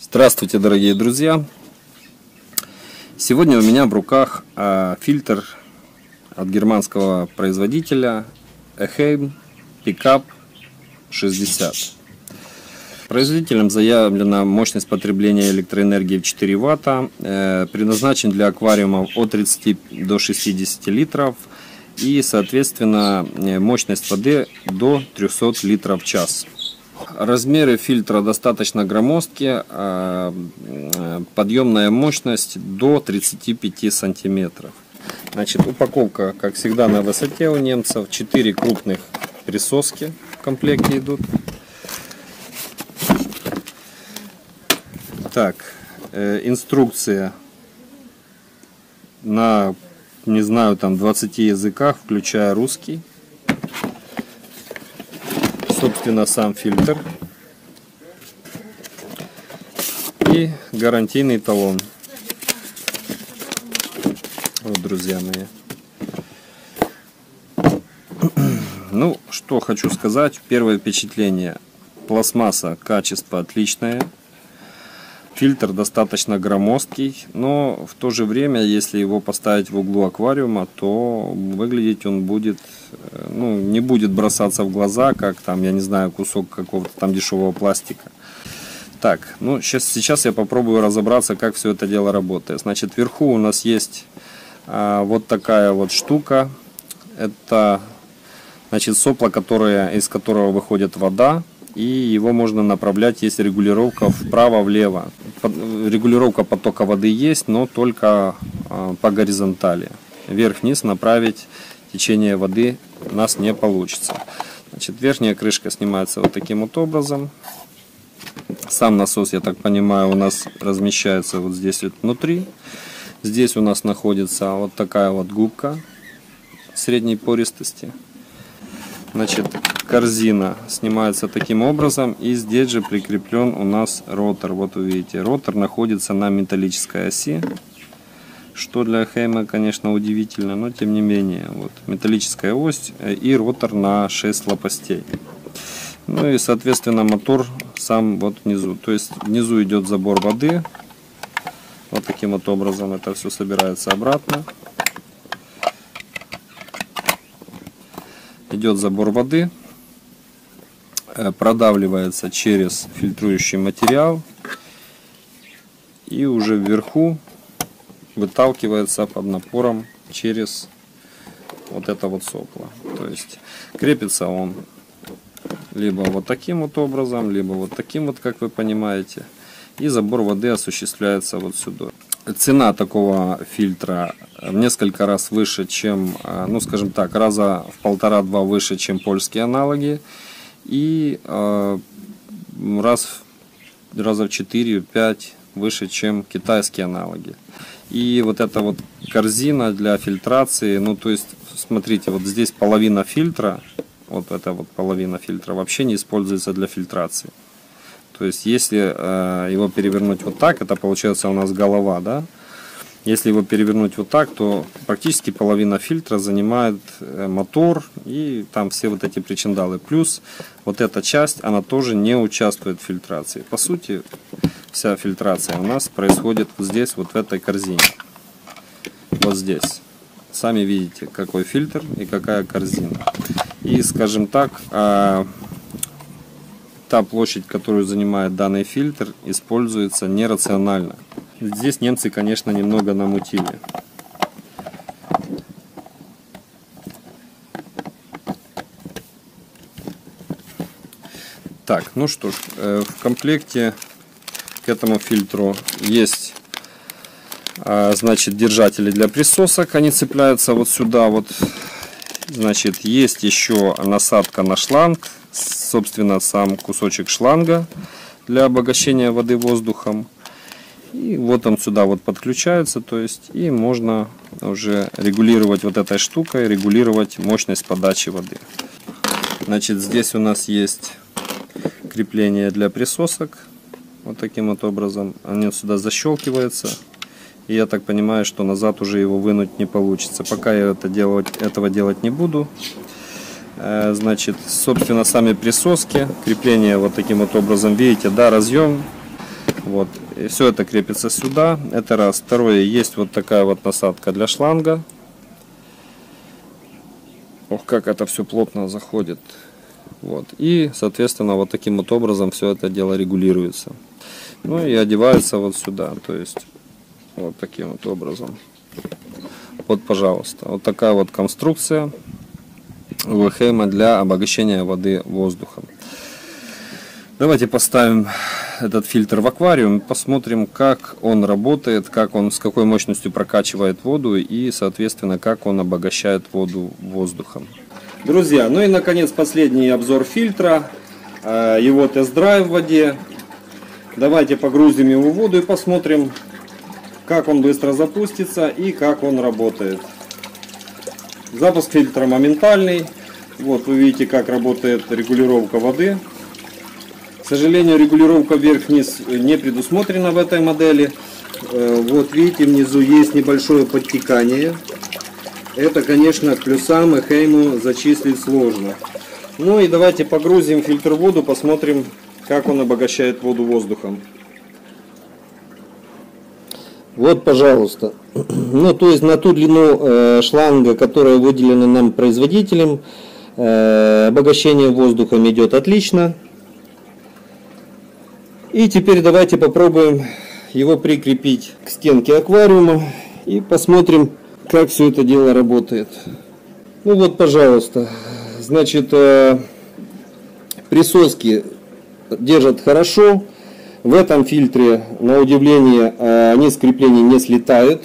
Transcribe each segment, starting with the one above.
Здравствуйте, дорогие друзья! Сегодня у меня в руках а, фильтр от германского производителя Eheim Pickup 60. Производителем заявлена мощность потребления электроэнергии в 4 Вт, э, предназначен для аквариумов от 30 до 60 литров и, соответственно, э, мощность воды до 300 литров в час. Размеры фильтра достаточно громоздкие, а, подъемная мощность до 35 сантиметров. Значит, упаковка, как всегда, на высоте у немцев. 4 крупных присоски в комплекте идут. Так, э, инструкция на, не знаю, там 20 языках, включая русский собственно, сам фильтр и гарантийный талон. Вот, друзья мои. Ну, что хочу сказать. Первое впечатление. Пластмасса, качество отличное. Фильтр достаточно громоздкий, но в то же время, если его поставить в углу аквариума, то выглядеть он будет, э, ну, не будет бросаться в глаза, как там, я не знаю, кусок какого-то там дешевого пластика. Так, ну сейчас, сейчас я попробую разобраться, как все это дело работает. Значит, вверху у нас есть а, вот такая вот штука. Это, значит, сопло, которое, из которого выходит вода и его можно направлять, есть регулировка вправо-влево. Регулировка потока воды есть, но только а, по горизонтали. Вверх-вниз направить течение воды у нас не получится. Значит, верхняя крышка снимается вот таким вот образом. Сам насос, я так понимаю, у нас размещается вот здесь вот внутри. Здесь у нас находится вот такая вот губка средней пористости. Значит, корзина снимается таким образом. И здесь же прикреплен у нас ротор. Вот вы видите, ротор находится на металлической оси. Что для Хейма, конечно, удивительно, но тем не менее. Вот металлическая ось и ротор на 6 лопастей. Ну и, соответственно, мотор сам вот внизу. То есть внизу идет забор воды. Вот таким вот образом это все собирается обратно. Идет забор воды, э, продавливается через фильтрующий материал и уже вверху выталкивается под напором через вот это вот сопло. То есть крепится он либо вот таким вот образом, либо вот таким вот, как вы понимаете. И забор воды осуществляется вот сюда. Цена такого фильтра в несколько раз выше, чем, э, ну скажем так, раза в полтора-два выше, чем польские аналоги. И э, раз, раза в 4-5 выше, чем китайские аналоги. И вот эта вот корзина для фильтрации, ну то есть, смотрите, вот здесь половина фильтра, вот эта вот половина фильтра вообще не используется для фильтрации. То есть, если э, его перевернуть вот так, это получается у нас голова, да? Если его перевернуть вот так, то практически половина фильтра занимает э, мотор и там все вот эти причиндалы. Плюс вот эта часть, она тоже не участвует в фильтрации. По сути, вся фильтрация у нас происходит вот здесь, вот в этой корзине. Вот здесь. Сами видите, какой фильтр и какая корзина. И, скажем так, а, та площадь, которую занимает данный фильтр, используется нерационально. Здесь немцы, конечно, немного намутили. Так, ну что ж, э, в комплекте к этому фильтру есть а, значит держатели для присосок они цепляются вот сюда вот значит есть еще насадка на шланг собственно, сам кусочек шланга для обогащения воды воздухом. И вот он сюда вот подключается, то есть, и можно уже регулировать вот этой штукой, регулировать мощность подачи воды. Значит, здесь у нас есть крепление для присосок. Вот таким вот образом. Они сюда защелкиваются. И я так понимаю, что назад уже его вынуть не получится. Пока я это делать, этого делать не буду. Э, значит, собственно, сами присоски, крепление вот таким вот образом, видите, да, разъем. Вот, и все это крепится сюда. Это раз. Второе, есть вот такая вот насадка для шланга. Ох, как это все плотно заходит. Вот. И, соответственно, вот таким вот образом все это дело регулируется. Ну и одевается вот сюда. То есть, вот таким вот образом. Вот, пожалуйста. Вот такая вот конструкция ВХМ для обогащения воды воздухом. Давайте поставим этот фильтр в аквариум, посмотрим, как он работает, как он, с какой мощностью прокачивает воду и, соответственно, как он обогащает воду воздухом. Друзья, ну и, наконец, последний обзор фильтра, э, его тест-драйв в воде. Давайте погрузим его в воду и посмотрим, как он быстро запустится и как он работает. Запуск фильтра моментальный. Вот вы видите, как работает регулировка воды. Сожалению, регулировка вверх-вниз не предусмотрена в этой модели. Э, вот видите, внизу есть небольшое подтекание. Это, конечно, к плюсам и Хейму зачислить сложно. Ну и давайте погрузим фильтр воду, посмотрим, как он обогащает воду воздухом. Вот, пожалуйста. Ну, то есть на ту длину э, шланга, которая выделена нам производителем, э, обогащение воздухом идет отлично. И теперь давайте попробуем его прикрепить к стенке аквариума и посмотрим, как все это дело работает. Ну вот, пожалуйста. Значит, э, присоски держат хорошо. В этом фильтре, на удивление, э, они с крепления не слетают,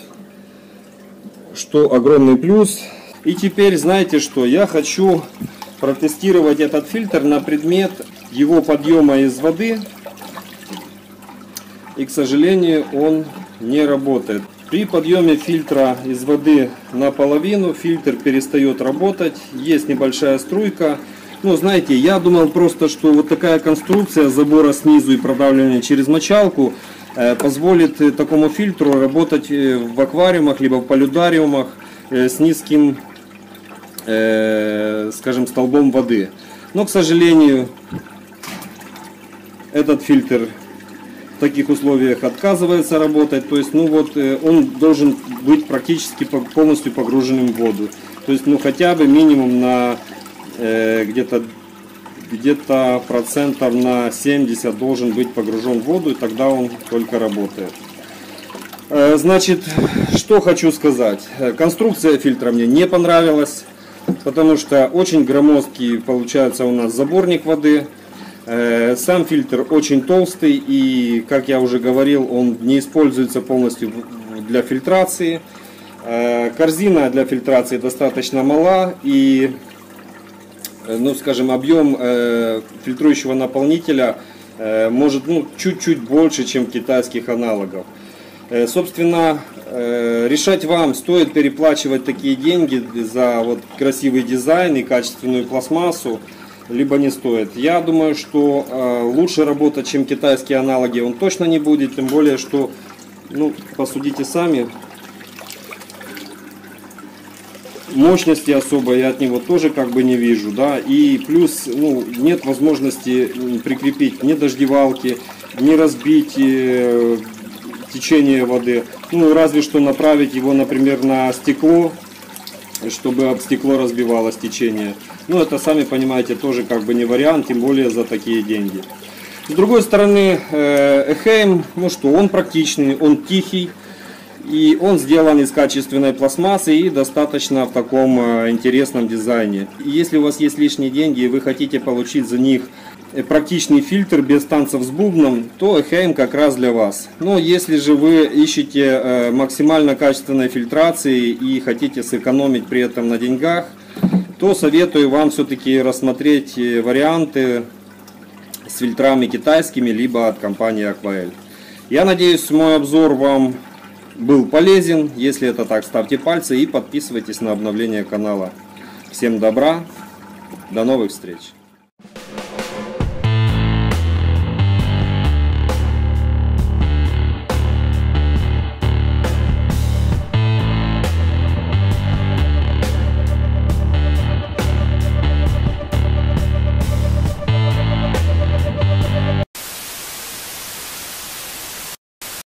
что огромный плюс. И теперь, знаете что, я хочу протестировать этот фильтр на предмет его подъема из воды и, к сожалению, он не работает. При подъеме фильтра из воды наполовину фильтр перестает работать, есть небольшая струйка. Ну, знаете, я думал просто, что вот такая конструкция забора снизу и продавливания через мочалку э, позволит э, такому фильтру работать э, в аквариумах, либо в полюдариумах с низким, скажем, столбом воды. Но, к сожалению, этот фильтр в таких условиях отказывается работать. То есть, ну вот, э, он должен быть практически полностью погруженным в воду. То есть, ну хотя бы минимум на э, где-то где-то процентов на 70 должен быть погружен в воду, и тогда он только работает. Э, значит, что хочу сказать. Конструкция фильтра мне не понравилась, потому что очень громоздкий получается у нас заборник воды. Э, сам фильтр очень толстый и, как я уже говорил, он не используется полностью для фильтрации. Э, корзина для фильтрации достаточно мала и, э, ну, скажем, объем фильтрующего наполнителя может ну, чуть-чуть больше, чем китайских аналогов. Собственно, решать вам, стоит переплачивать такие деньги за вот красивый дизайн и качественную пластмассу либо не стоит. Я думаю, что э, лучше работать, чем китайские аналоги, он точно не будет, тем более, что, ну, посудите сами, мощности особо я от него тоже как бы не вижу, да, и плюс, ну, нет возможности прикрепить ни дождевалки, ни разбить э, течение воды, ну, разве что направить его, например, на стекло, чтобы об стекло разбивалось течение. Ну, это, сами понимаете, тоже как бы не вариант, тем более за такие деньги. С другой стороны, э, Эхейм, ну что, он практичный, он тихий, и он сделан из качественной пластмассы и достаточно в таком э, интересном дизайне. Если у вас есть лишние деньги и вы хотите получить за них Э, практичный фильтр без танцев с бубном, то Эхейм как раз для вас. Но если же вы ищете максимально качественной фильтрации и хотите сэкономить при этом на деньгах, то советую вам все-таки рассмотреть э, варианты с фильтрами китайскими, либо от компании Aquael. Я надеюсь, мой обзор вам был полезен. Если это так, ставьте пальцы и подписывайтесь на обновление канала. Всем добра, до новых встреч!